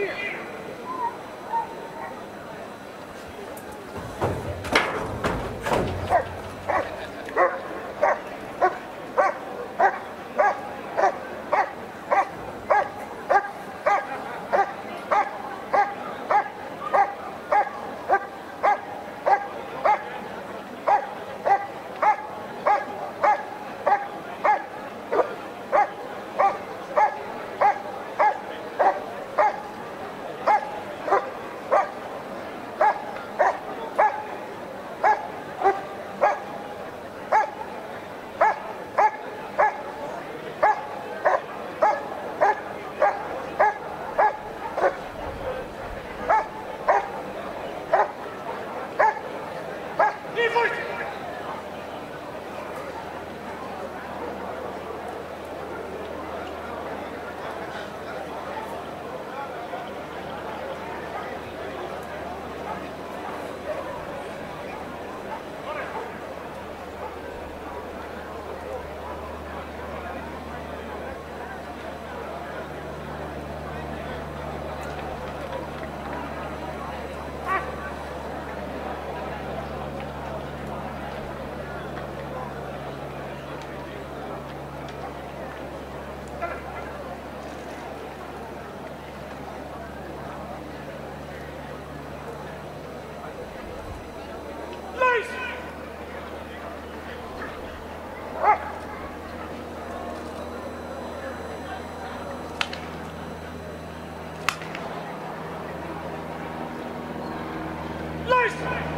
here. Christ!